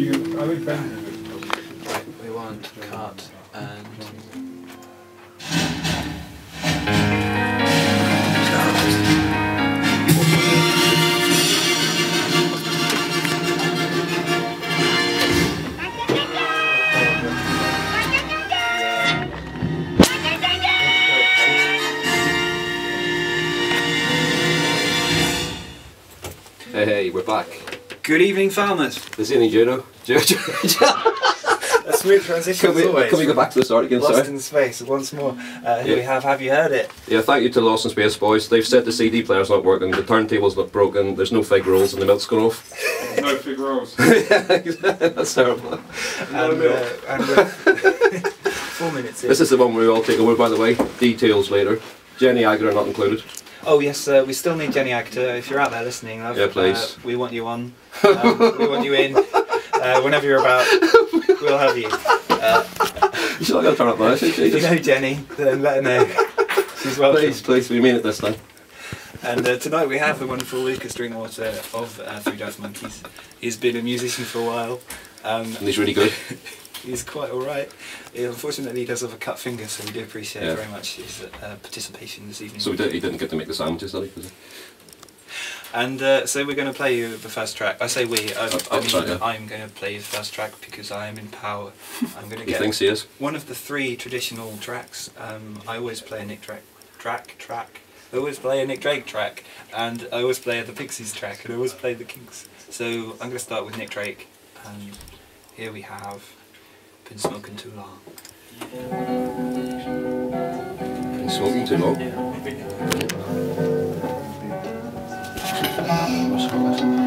You, I would bend Right, we want cut and. Hey, hey, we're back. Good evening, farmers. This is Annie Judo. Judo. A smooth transition Can we, as always. can we go back to the start again? Lost Sorry. in space once more. Uh, here Yeah. we have. Have you heard it? Yeah, thank you to Lost in Space boys. They've said the CD player's not working, the turntable's not broken, there's no fig rolls, and the milk's gone off. no fig rolls. That's terrible. And, uh, and we're four minutes in. This is the one where we all take over, by the way. Details later. Jenny Agutter not included. Oh yes, uh, we still need Jenny Agutter. If you're out there listening, love, Yeah, please. Uh, we want you on. Um, we want you in. Uh, whenever you're about, we'll have you. Uh, should not going to turn up now, should you? if you know Jenny, then let her know. She's welcome. Please, please, we mean it this time. And uh, tonight we have the wonderful Lucas Drinkwater of uh, Three Dive Monkeys. He's been a musician for a while. Um, And he's really good. He's quite alright. He, unfortunately, he does have a cut finger, so we do appreciate Yeah. very much his uh, participation this evening. So we did, he didn't get to make the sandwiches, did he? And uh, so we're going to play you the first track. I say we. I, Oh, I oh, mean, sorry, yeah. I'm going to play the first track because I am in power. I'm going to He get he is. one of the three traditional tracks. Um, I always play a Nick Drake track track. I always play a Nick Drake track, and I always play the Pixies track, and I always play the Kinks. So I'm going to start with Nick Drake, and here we have "Been Smoking Too Long." Been smoking too long. With